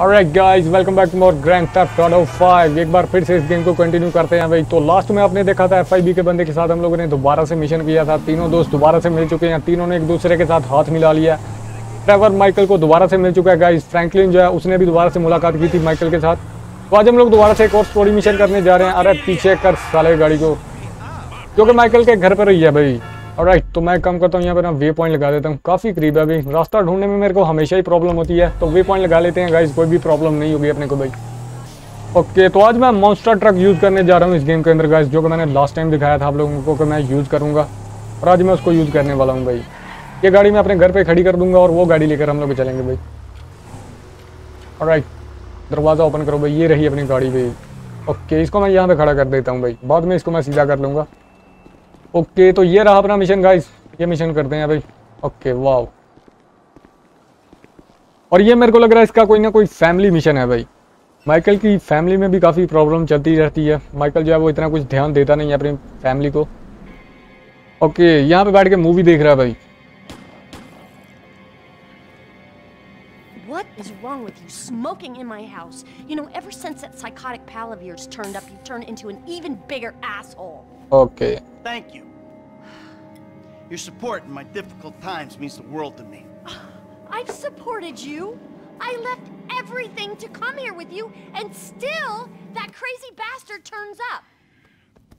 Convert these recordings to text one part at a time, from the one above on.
Alright guys, welcome back to more Grand Theft Auto 5 एक बार फिर से इस गेम को कंटिन्यू करते हैं भाई। तो लास्ट में आपने देखा था एफआईबी के बंदे के साथ हम लोगों ने दोबारा से मिशन किया था। तीनों दोस्त दोबारा से मिल चुके हैं। तीनों ने एक दूसरे के साथ हाथ मिला लिया। ट्रेवर माइकल को दोबारा से मिल चुका है गाइस फ्रैंकलिन जो है उसने भी दोबारा से मुलाकात की थी माइकल के साथ। तो आज हम लोग दोबारा से एक और स्टोरी मिशन करने जा रहे हैं। अरे पीछे कर साले गाड़ी को। क्योंकि माइकल के घर पर ही है भाई। राइट तो मैं काम करता हूँ, यहाँ पर ना वे पॉइंट लगा देता हूँ। काफ़ी करीब है अभी। रास्ता ढूँढने में मेरे को हमेशा ही प्रॉब्लम होती है। तो वे पॉइंट लगा लेते हैं गाइस कोई भी प्रॉब्लम नहीं होगी अपने को भाई ओके तो आज मैं मॉन्स्टर ट्रक यूज़ करने जा रहा हूँ इस गेम के अंदर गाइज़ जो कि मैंने लास्ट टाइम दिखाया था आप लोगों को कि मैं यूज़ करूँगा। और आज मैं उसको यूज़ करने वाला हूँ, भाई। ये गाड़ी मैं अपने घर पर खड़ी कर दूँगा और वो गाड़ी लेकर हम लोग चलेंगे, भाई। और राइट दरवाज़ा ओपन करो, भाई। ये रही अपनी गाड़ी, भाई। ओके इसको मैं यहाँ पे खड़ा कर देता हूँ, भाई। बाद में इसको मैं सीधा कर लूँगा। ओके तो ये रहा अपना मिशन गाइस ये मिशन करते हैं भाई ओके वाओ और ये मेरे को लग रहा है इसका कोई ना कोई फैमिली मिशन है भाई. माइकल की फैमिली में भी काफ़ी प्रॉब्लम चलती रहती है. माइकल जो है वो इतना कुछ ध्यान देता नहीं है अपनी फैमिली को. ओके यहाँ पे बैठ के मूवी देख रहा है भाई. What is wrong with you smoking in my house? You know, ever since that psychotic pal of yours turned up, you turned into an even bigger asshole. Okay Thank you. Your support in my difficult times means the world to me. I've supported you. I left everything to come here with you, and still, that crazy bastard turns up.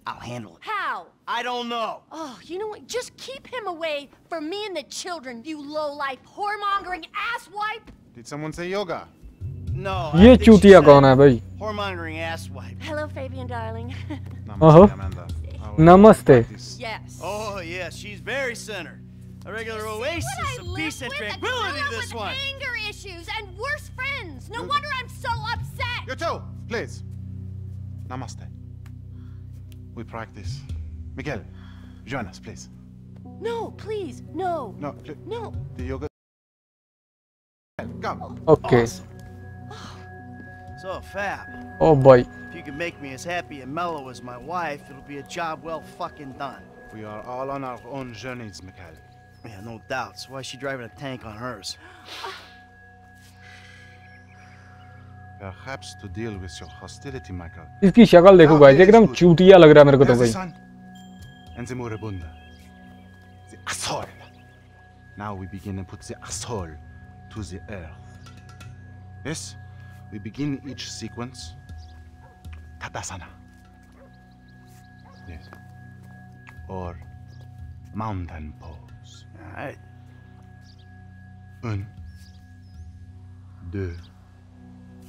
I'll handle it. How? I don't know. Oh, you know what? Just keep him away from me and the children, you low-life, whoremongering asswipe. Did someone say yoga? No. I ये think she चूतिया said कौन है भाई Whoremongering asswipe. Hello, Fabian, darling. Namaste, Uh-huh. Amanda. Namaste. Yes. Oh, yes, she's very center. A regular oasis of peace and tranquility, this one. anger issues and worse friends. No wonder I'm so upset. You too, please. Namaste. We practice. Miguel, join us, please. No, please, no. No, no. The yoga. Come. Okay. Awesome. So, Fab, ओ भाई if you can make me as happy and mellow as my wife, it'll be a job well fucking done. We are all on our own journeys, Miguel. Yeah, no doubt. That's why she driving a tank on hers. Perhaps to deal with your hostility, Michael. इसकी शक्ल देखो guys एकदम चूतिया लग रहा है मेरे को तो There's the भाई sun and the moribunda. The asshole. Now we begin and put the asshole to the earth. Yes, We begin each sequence. Tadasana. Yes. Or mountain pose. All right. Un, deux,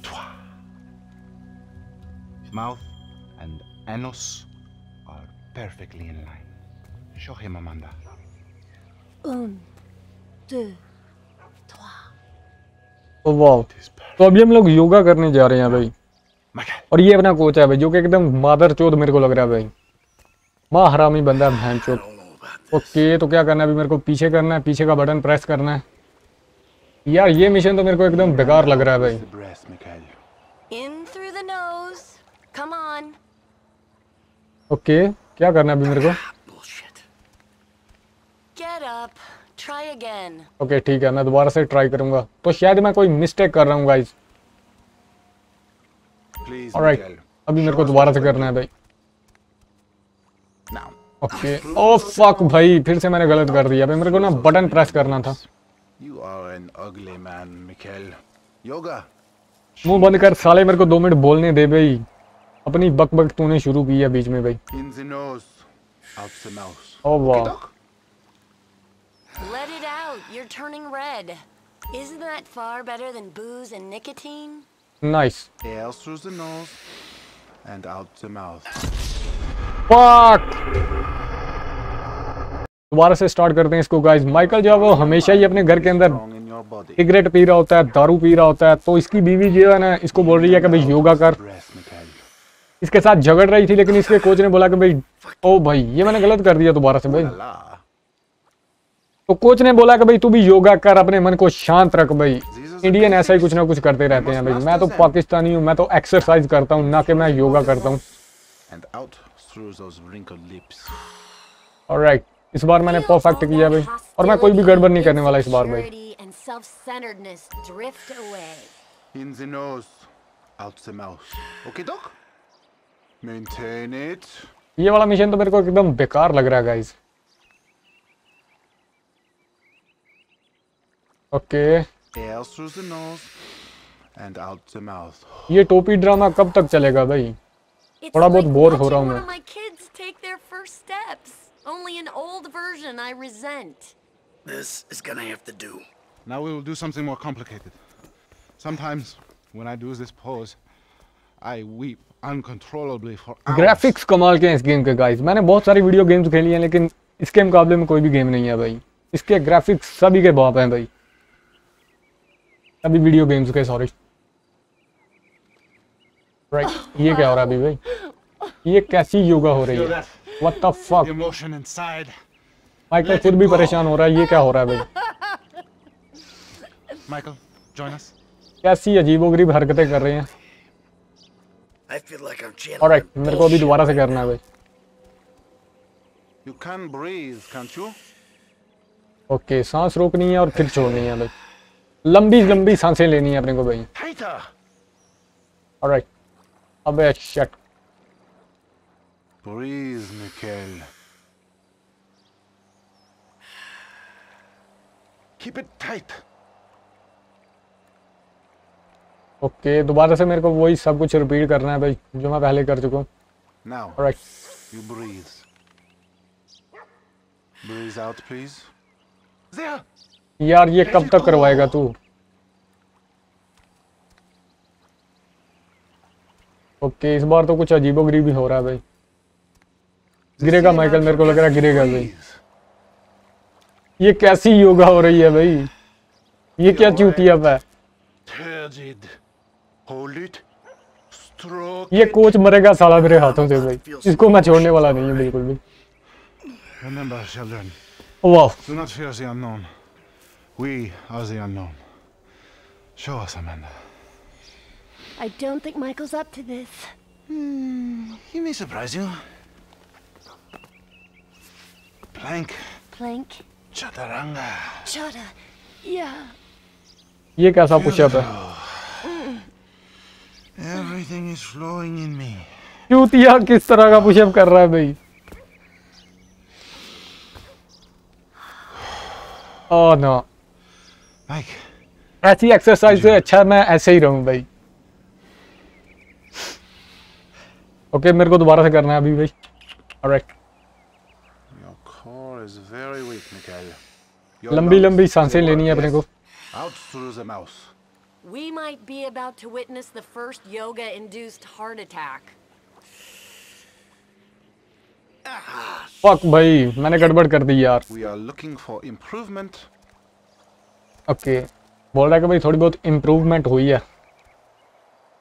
trois. Mouth and anus are perfectly in line. Show him, Amanda. Un, deux, trois. Is perfect. तो अभी हम लोग योगा करने जा रहे हैं भाई। और ये अपना कोच है भाई जो कि एकदम मादर चोद मेरे को लग रहा है भाई। माँ हरामी बंदा है बहन चोद। ओके तो क्या करना है अभी मेरे को? पीछे करना है पीछे का बटन प्रेस करना है। यार ये मिशन तो मेरे को एकदम बेकार लग रहा है भाई. ओके क्या करना है अभी मेरे को? ओके ठीक है मैं दोबारा से ट्राई करूँगा। तो शायद मैं कोई मिस्टेक कर रहा हूँ गाइस Please, ऑलराइट अभी मेरे को दोबारा से करना है भाई. ओके ओ फक भाई फिर से मैंने गलत कर दिया। भाई मेरे को ना बटन प्रेस करना था। You are an ugly man, Michael. Yoga. मुँह बंद कर साले मेरे को दो मिनट बोलने दे भाई। अपनी बक बक तूने शुरू की है बीच में भाई। ओ वाह. Let it out. You're turning red. Isn't that far better than booze and nicotine? Nice Air through the nose and out the mouth. Fuck दोबारा से स्टार्ट करते हैं इसको गाइस माइकल जो है वो हमेशा ही अपने घर के अंदर. सिगरेट पी रहा होता है दारू पी रहा होता है तो इसकी बीवी जो है ना इसको बोल रही है कि भाई योगा कर इसके साथ झगड़ रही थी लेकिन इसके कोच ने बोला कि भाई ओ भाई ये मैंने गलत कर दिया दोबारा से भाई la. तो कोच ने बोला कि भाई तू भी योगा कर अपने मन को शांत रख भाई इंडियन ऐसा ही कुछ ना कुछ करते रहते हैं भाई मैं तो पाकिस्तानी हूँ मैं तो एक्सरसाइज करता हूँ ना कि मैं योगा करता हूँ. ऑलराइट इस बार मैंने परफेक्ट किया भाई और मैं कोई भी गड़बड़ नहीं करने वाला इस बार भाई. In the nose, out the mouth. Okay, doc? Maintain it. ये वाला मिशन तो मेरे को एकदम बेकार लग रहा है guys okay Air through the nose and out the mouth. ये टोपी ड्रामा कब तक चलेगा भाई थोड़ा बहुत बोर हो रहा हूँ मैं। of my kids take their first steps. Only an old version I resent. This is gonna have to do. Now we will do something more complicated. Sometimes when I do this pose, I weep uncontrollably for hours. Graphics कमाल के हैं इस game के guys मैंने बहुत सारी video games खेली हैं लेकिन इसके मुकाबले में कोई भी गेम नहीं है भाई इसके ग्राफिक्स सभी के बाप हैं भाई सभी वीडियो गेम्स के सॉरी राइट ये क्या हो रहा है अभी भाई? ये कैसी योगा हो रही है? What the fuck. माइकल खुद भी परेशान हो रहा है ये क्या हो रहा है भाई? Michael, join us. कैसी अजीबोगरीब हरकतें कर रहे हैं? Like ऑलराइट मेरे को अभी दोबारा से करना है भाई। You can breathe, can't you? Okay सांस रोकनी है और फिर छोड़नी है भाई। लंबी लंबी साँसें लेनी है अपने को भाई। ऑलराइट अब shut please Nikhil keep it दोबारा से मेरे को वही सब कुछ रिपीट करना है भाई जो मैं पहले कर चुका हूँ। नाउ यार ये कब तक करवाएगा तू? ओके इस बार तो कुछ अजीबोगरीब ही हो रहा है भाई। गिरेगा माइकल मेरे को लग रहा है गिरेगा भाई। ये कैसी योगा हो रही है भाई? ये क्या चूतिया है? ये कोच मरेगा साला मेरे हाथों से भाई। इसको मैं छोड़ने वाला नहीं हूँ बिल्कुल भी। वाह। We are the unknown. Show us, Amanda. I don't think Michael's up to this. He may surprise you. Plank. Plank. Chaturanga. Chata. Yeah. ये कैसा पुशअप है Everything is flowing in me. चूतिया किस तरह का पुशअप कर रहा है भाई ओह नो Mike, ऐसी एक्सरसाइज से अच्छा मैं ऐसे ही रहूँ भाई ओके okay, मेरे को दोबारा से करना है अभी भाई ऑलराइट. लंबी लंबी साँसें लेनी है अपने को Out through the mouth. We might be about to witness the first yoga induced heart attack. Fuck भाई मैंने गड़बड़ कर दी यार We are looking for improvement. Okay बोल रहा है कि भाई थोड़ी बहुत इम्प्रूवमेंट हुई है।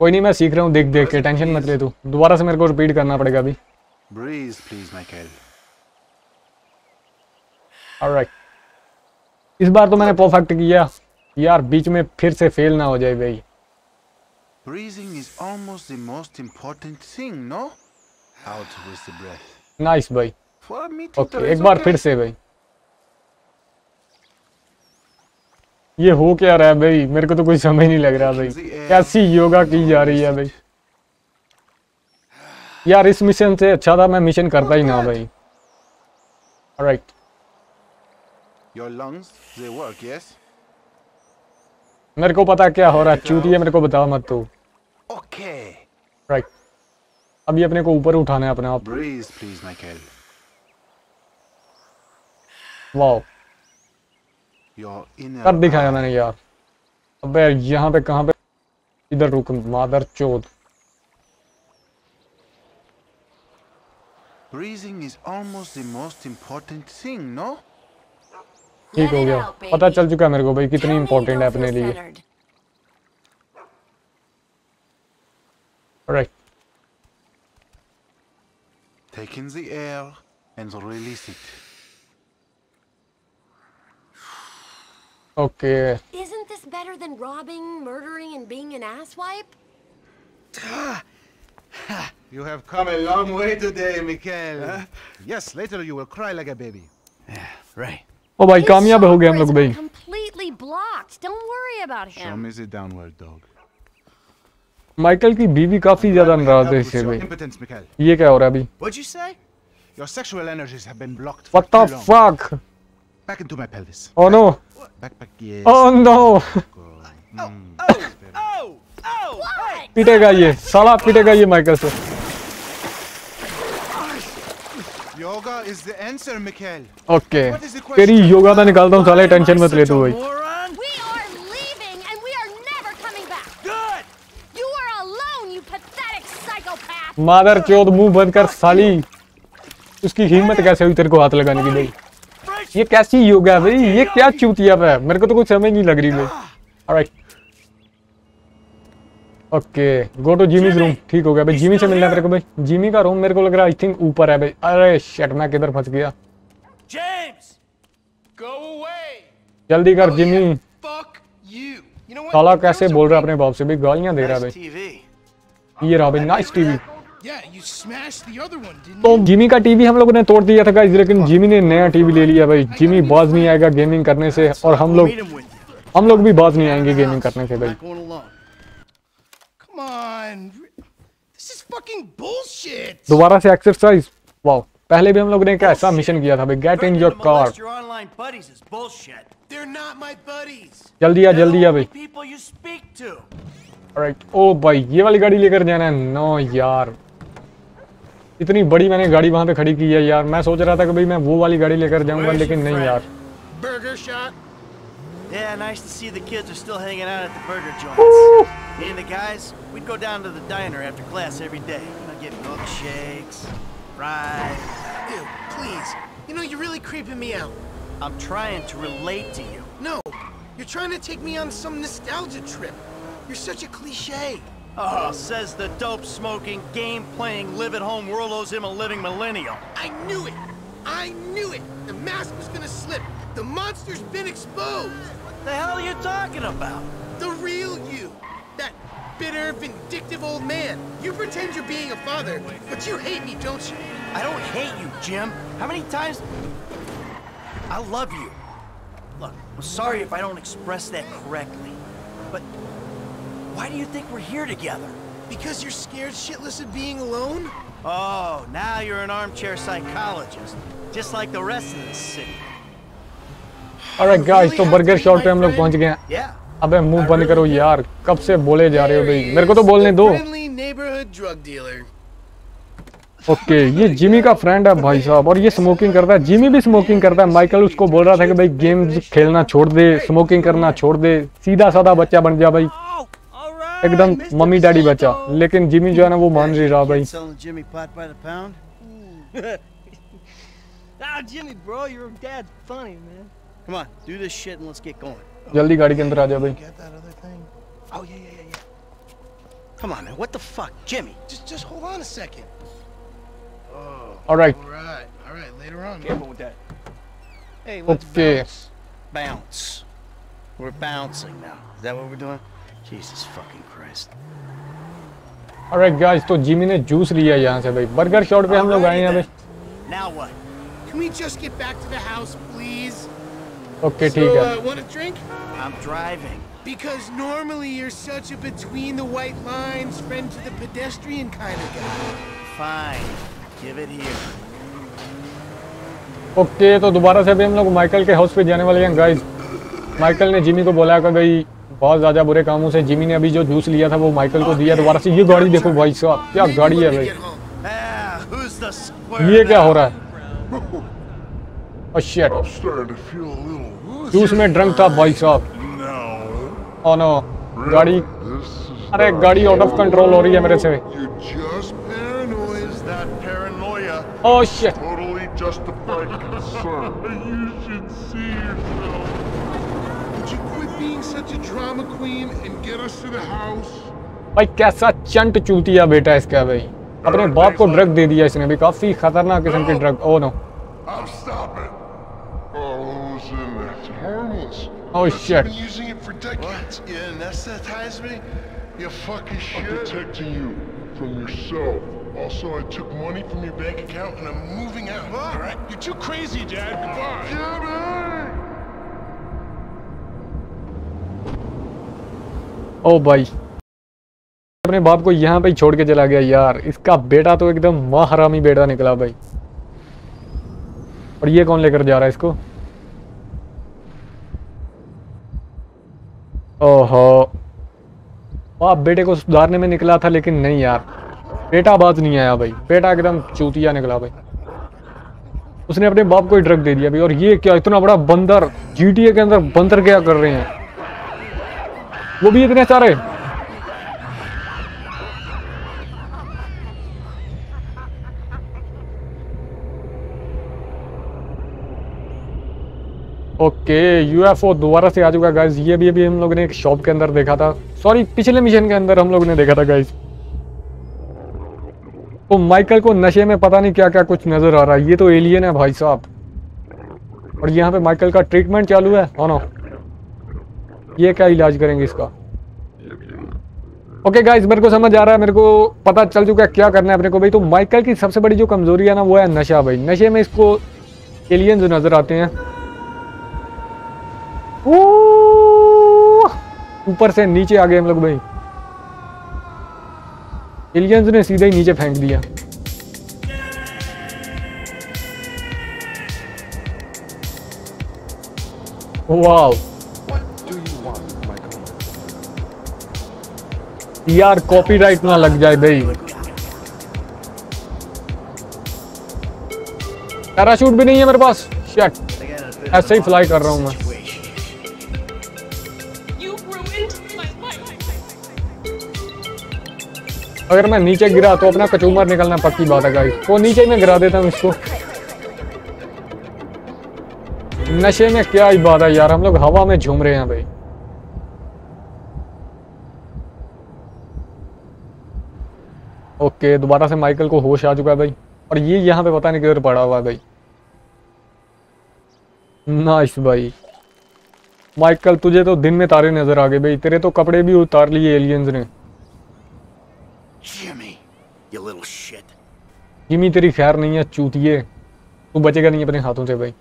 कोई नहीं मैं सीख रहा हूँ देख देख के टेंशन मत ले तू। दोबारा से मेरे को रिपीट करना पड़ेगा अभी। Breathe, please, Mikhail. ऑलराइट इस बार तो मैंने परफेक्ट किया। यार बीच में फिर से फेल ना हो जाए भाई। Breathing is almost the most important thing, no? Out with the breath. Nice भाई। ओके एक बार फिर से भाई। ये हो क्या रहा है भाई? मेरे को तो कुछ समझ नहीं लग रहा भाई। कैसी योगा की जा रही है भाई? यार इस मिशन से अच्छा था मैं मिशन करता ही ना भाई। Right Your lungs, they work, yes? मेरे को पता क्या हो रहा है चूती है मेरे को बता मत तू। Okay. राइट अभी अपने को ऊपर उठाना है अपने आप. वाओ. कर दिखाया मैंने यार अबे यहाँ पे कहाँ पे इधर रुक मादर चोद Breathing is almost the most important thing, no? ठीक हो गया पता चल चुका है मेरे को भाई कितनी इंपॉर्टेंट है अपने लिए. Right Take the air and release it. Okay Isn't this better than robbing, murdering, and being an asswipe? You have come a long way today, Mikhail. Yes, later you will cry like a baby. Right. ओ भाई His कामयाब हो गए हम chakras लोग are भाई completely blocked. Don't worry about Show him. me the downward dog. Michael की बीवी काफी ज्यादा नाराज है Help इससे with your भाई impotence, Mikhail. ये क्या हो रहा है अभी What'd you say? Your sexual energies have been blocked for What the too long. fuck? back into my pelvis. Oh no. Back, back, yes. Oh no. पीटेगा ये साला पीटेगा ये माइकल से yoga is the answer Michael okay तेरी yoga मैं निकालता हूँ साले tension मत ले तू भाई। मादर चौध मुँह बंद कर साली। उसकी हिम्मत कैसे हुई तेरे को हाथ लगाने की भाई? ये कैसी योगा है भाई? ये क्या चूतिया है? मेरे को तो कुछ समझ नहीं लग रही भाई। Alright okay go to Jimmy's room ठीक हो गया भाई। जिमी से मिलना मेरे को भाई। जिमी का रूम मेरे को लग रहा है आई थिंक ऊपर है भाई। अरे शिट मैं किधर फंस गया? James! Go away! जल्दी कर जिमी what? साला कैसे बोल रहा है अपने बाप से? भाई गालियाँ दे रहा है भाई। ये रहा भाई नाइस टीवी जिमी तो का टीवी हम लोगों ने तोड़ दिया था लेकिन जिमी ने नया टीवी ले लिया भाई। जिमी बाज नहीं आएगा गेमिंग करने से और हम लोग हम लोग भी बाज नहीं आएँगे गेमिंग करने से भाई। दोबारा से एक्सरसाइज वाओ पहले भी हम लोग ने क्या ऐसा मिशन किया था भाई गेट इन योर कार जल्दी आ जल्दी आ भाई। राइट ओ oh भाई ये वाली गाड़ी लेकर जाना है। नो यार। इतनी बड़ी मैंने गाड़ी वहाँ पे खड़ी की है यार मैं सोच रहा था कि भाई मैं वो वाली गाड़ी लेकर जाऊँगा लेकिन नहीं यार Yeah, nice to see the kids are still hanging out at the burger joints. Me and the guys, we'd go down to the diner after class every day. Know, get milkshakes, fries. Ew, please. You know, you're really creeping me out. I'm trying to relate to you. No, you're trying to take me on some nostalgia trip. You're such a cliche. Oh, says the dope smoking, game playing, live at home world owes him a living millennial. I knew it. I knew it. The mask was gonna slip. The monster's been exposed. What the hell are you talking about? The real you. That bitter, vindictive old man. You pretend you're being a father, but you hate me, don't you? I don't hate you, Jim. How many times? I love you. Look, I'm sorry if I don't express that correctly, but why do you think we're here together? Because you're scared shitless of being alone? Oh, now you're an armchair psychologist, just like the rest of the city. Alright guys तो burger shot पे हम लोग पहुँच गए हैं Yeah. अबे मुँह बंद करो यार कब से बोले जा रहे हो भाई मेरे को तो बोलने दो. ओके ये जिमी का फ्रेंड है भाई साहब और ये स्मोकिंग करता है जिमी भी स्मोकिंग करता है माइकल उसको बोल रहा था कि भाई गेम खेलना छोड़ दे स्मोकिंग करना छोड़ दे सीधा साधा बच्चा बन जा भाई Oh. एकदम Mr. मम्मी डैडी बच्चा लेकिन जिमी जो है ना वो मान नहीं रहा भाई Selling Jimmy pot by the pound? Ah, Jimmy, bro, your dad's funny, man. Come on, do this shit and let's get going. जल्दी गाड़ी के अंदर आ जा भाई Get that other thing? Oh yeah, yeah, yeah, yeah. Come on, man. What the fuck, Jimmy? Just, just hold on a second. All right All right, all right. Later on. Careful with that. Hey, let's Okay. bounce. Bounce. We're bouncing now. Is that what we're doing? Jesus fucking Christ. Alright guys तो Jimmy ने juice लिया यहाँ से भाई burger shot पे हम लोग आए हैं भाई. Now what? Can we just get back to the house, please? Okay so, ठीक है uh, want a drink? I'm driving. Because normally you're such a between the white lines, friend to the pedestrian kind of guy. Fine. Give it here. Okay okay, तो दोबारा से अभी हम लोग Michael के house पे जाने वाले हैं गाइस माइकल ने जिमी को बोला कि भाई बहुत ज़्यादा बुरे कामों से जिमी ने अभी जो जूस लिया था, वो माइकल को दिया, दोबारा से ये गाड़ी देखो भाई साहब, क्या गाड़ी है भाई। ये क्या हो रहा है? Oh, जूस में ड्रंक था भाई साहब। oh, ओह नो गाड़ी अरे, गाड़ी आउट ऑफ़ कंट्रोल हो रही है मेरे से। oh, oh shit drama queen and get us to the house? भाई कैसा चंट चूतिया बेटा है इसका भाई अपने बाप को ड्रग दे दिया इसने भी काफी खतरनाक किस्म की drug oh no I'm stopping. Oh, listen, that's harmless. Oh, You've shit. been using it for decades. You anesthetize me? You fucking shit. I'm protecting you from yourself. Also, I took money from your bank account and I'm moving out. All right? You're too crazy, Dad. Goodbye. Jimmy! Oh भाई। अपने बाप को यहाँ पे छोड़ के चला गया यार। इसका बेटा तो एकदम माँ हरामी बेटा निकला भाई। और ये कौन लेकर जा रहा है इसको? ओहो। बाप बेटे को सुधारने में निकला था लेकिन नहीं यार। बेटा बात नहीं आया भाई। बेटा एकदम चूतिया निकला भाई। उसने अपने बाप को ही ड्रग दे दिया भाई। और ये क्या इतना बड़ा बंदर? जीटीए के अंदर बंदर क्या कर रहे हैं? वो भी इतने सारे। ओके यूएफओ दोबारा से आ चुका गाइस ये भी अभी हम लोगों ने एक शॉप के अंदर देखा था। सॉरी पिछले मिशन के अंदर हम लोगों ने देखा था गाइस तो माइकल को नशे में पता नहीं क्या क्या कुछ नज़र आ रहा है। ये तो एलियन है, भाई साहब। और यहाँ पे माइकल का ट्रीटमेंट चालू है हाँ ना ये क्या इलाज करेंगे इसका? ओके गाइस मेरे को समझ आ रहा है मेरे को पता चल चुका है क्या करना है अपने को। भाई तो माइकल की सबसे बड़ी जो कमज़ोरी है ना वो है नशा भाई। नशे में इसको एलियन जो नज़र आते हैं। ऊपर से नीचे आ गए हम लोग भाई। एलियंस ने सीधे ही नीचे फेंक दिया। वाओ यार कॉपीराइट ना लग जाए भाई। पैराशूट भी नहीं है मेरे पास। शट ऐसे ही फ्लाई कर रहा हूँ मैं. अगर मैं नीचे गिरा तो अपना कचूमर निकलना पक्की बात है गाइस वो नीचे में गिरा देता हूँ इसको। नशे में क्या ही बात है यार, हम लोग हवा में झूम रहे हैं भाई। ओके दोबारा से माइकल को होश आ चुका है भाई। और ये यहाँ पे पता नहीं किधर पड़ा हुआ है भाई। नाइस भाई। माइकल तुझे तो दिन में तारे नज़र आ गए भाई। तेरे तो कपड़े भी उतार लिए एलियंस ने. जिमी तेरी खैर नहीं है चूतिए। तू बचेगा नहीं अपने हाथों से भाई।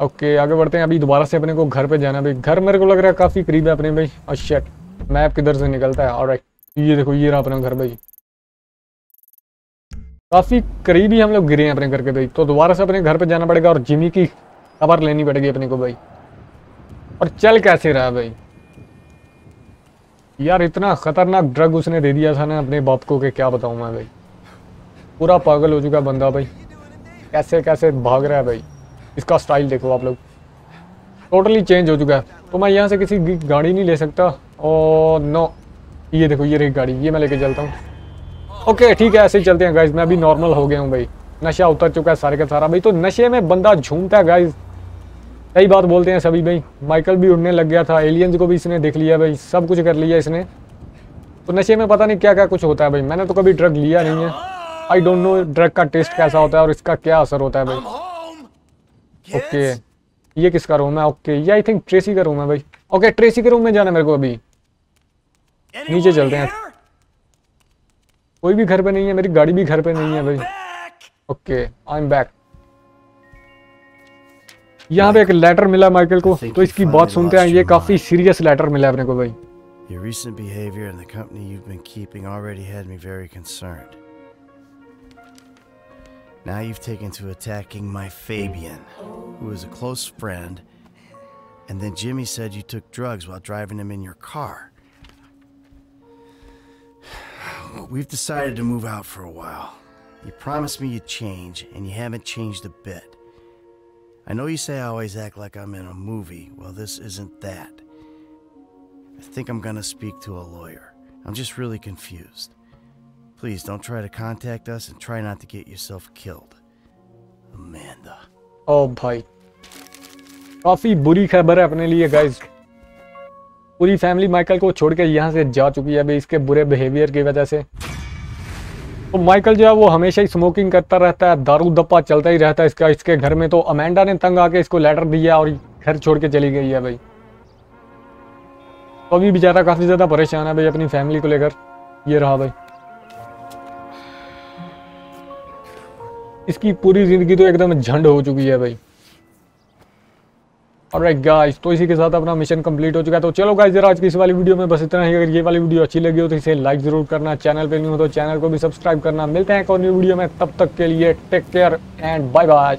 ओके आगे बढ़ते हैं। अभी दोबारा से अपने को घर पे जाना भाई। घर मेरे को लग रहा है काफ़ी करीब है अपने भाई। अच्छा मैप किधर से निकलता है? ऑलराइट ये देखो, ये रहा अपना घर भाई। काफ़ी करीब ही हम लोग गिरे हैं अपने घर के भाई। तो दोबारा से अपने घर पे जाना पड़ेगा और जिमी की खबर लेनी पड़ेगी अपने को भाई। और चल कैसे रहा भाई? यार, इतना खतरनाक ड्रग उसने दे दिया था ना अपने बाप को के क्या बताऊँ मैं भाई। पूरा पागल हो चुका बंदा भाई। कैसे कैसे भाग रहा है भाई? इसका स्टाइल देखो आप लोग। टोटली चेंज हो चुका है। तो मैं यहाँ से किसी गाड़ी नहीं ले सकता। और नो ये देखो ये रही गाड़ी ये मैं लेके चलता हूँ। ओके ठीक है ऐसे ही चलते हैं गाइज़ मैं अभी नॉर्मल हो गया हूँ भाई। नशा उतर चुका है सारे का सारा। भाई तो नशे में बंदा झूमता है गाइज़ सही बात बोलते हैं सभी भाई। माइकल भी उड़ने लग गया था एलियंस को भी इसने देख लिया भाई सब कुछ कर लिया इसने। तो नशे में पता नहीं क्या क्या कुछ होता है भाई। मैंने तो कभी ड्रग लिया नहीं है। आई डोंट नो ड्रग का टेस्ट कैसा होता है और इसका क्या असर होता है भाई. ओके ये किसका रूम है? ओके ये आई थिंक ट्रेसी का रूम है भाई। ओके ट्रेसी के रूम में जाना है मेरे को अभी। नीचे चलते हैं कोई भी घर पे नहीं है मेरी गाड़ी भी घर पे नहीं है भाई ओके आई एम बैक यहाँ पे एक लेटर मिला माइकल को तो इसकी बात सुनते हैं ये काफ़ी सीरियस लेटर मिला अपने को भाई Your recent behavior and the company you've been keeping already had me very concerned. Now you've taken to attacking my Fabian, who is a close friend, and then Jimmy said you took drugs while driving him in your car. We've decided to move out for a while. You promised me you'd change, and you haven't changed a bit. I know you say I always act like I'm in a movie. Well, this isn't that. I think I'm gonna speak to a lawyer. I'm just really confused. Please don't try to contact us and try not to get yourself killed. Amanda. ओ भाई काफी बुरी खबर है अपने लिए guys पूरी family Michael को छोड़ के यहाँ से जा चुकी है अभी इसके बुरे बिहेवियर की वजह से। तो माइकल जो है वो हमेशा ही स्मोकिंग करता रहता है, दारू दप्पा चलता ही रहता है इसका, इसके घर में तो अमेंडा ने तंग आके इसको लेटर दिया और घर छोड़ के चली गई है भाई। तो अभी बेचारा काफ़ी ज़्यादा परेशान है भाई अपनी फैमिली को लेकर। ये रहा भाई। इसकी पूरी ज़िंदगी तो एकदम झंड हो चुकी है भाई। ऑलराइट गाइस तो इसी के साथ अपना मिशन कंप्लीट हो चुका है। तो चलो गाइस जरा आज की इस वाली वीडियो में बस इतना ही। अगर ये वाली वीडियो अच्छी लगी हो तो इसे लाइक ज़रूर करना। चैनल पे न्यू हो तो चैनल को भी सब्सक्राइब करना। मिलते हैं एक और न्यू वीडियो में। तब तक के लिए take care and bye bye